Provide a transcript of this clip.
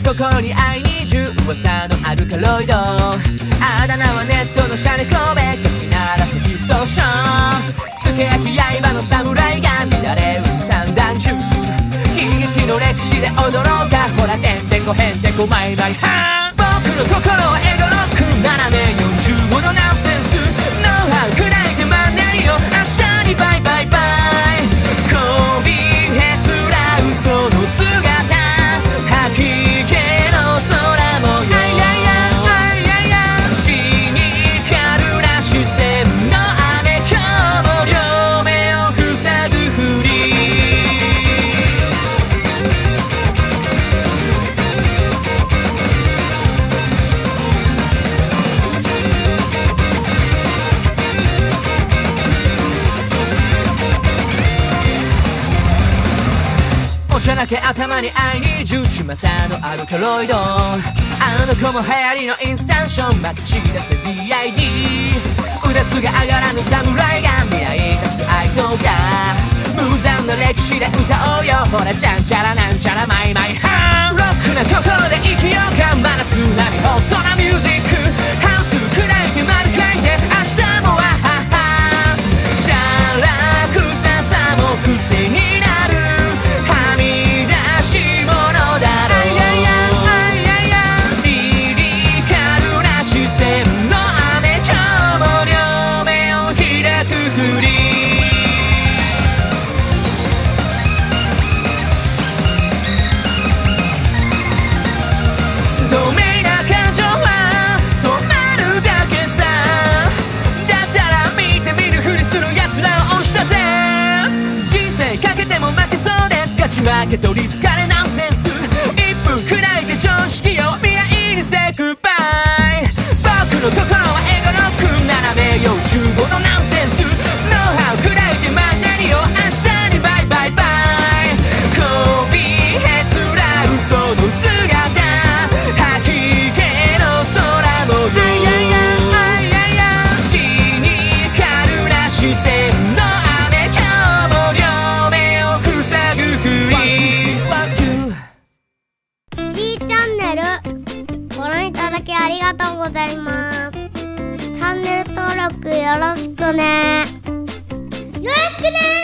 心に会いに中噂のアルカロイド。あだ名はネットのシャレコベかき鳴らすディストーション。つけ焼き刃の侍が乱れ打つ三段中悲劇の歴史で踊ろうかほらてんてこへんてこまいまいはん僕の心はエゴロック斜め45おちゃらけ頭に愛に十字またのアルカロイド。あの子も流行りのインスタンションまき散らせ DID うだつが上がらぬ侍が未来立つアイドが無残な歴史で歌おうよ。ほらちゃんちゃらなんちゃらマイマイハーロックな心で生きようか。真夏並みホットな。です勝ち負け取りつかれないだきありがとうございます。チャンネル登録よろしくね。よろしくね。